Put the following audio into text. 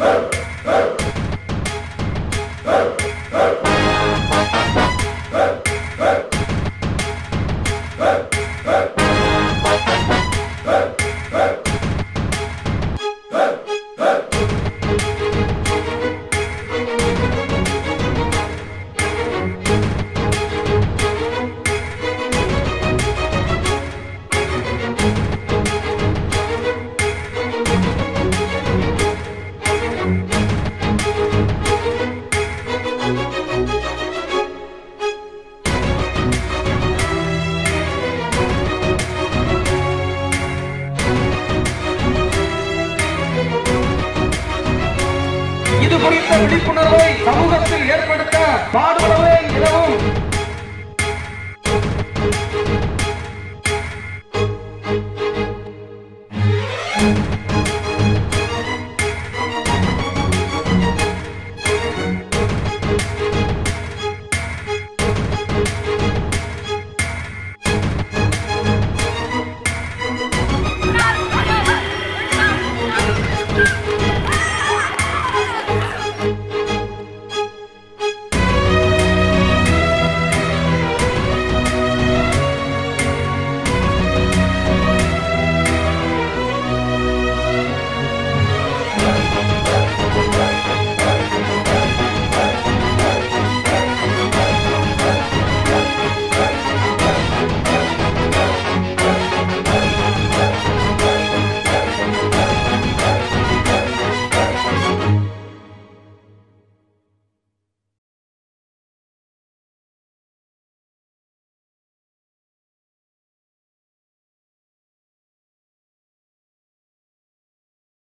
Hey! இது குறித்த விழிப்புணர்வை சமூகத்தில் ஏற்படுத்த பாடுபடவே இரவும்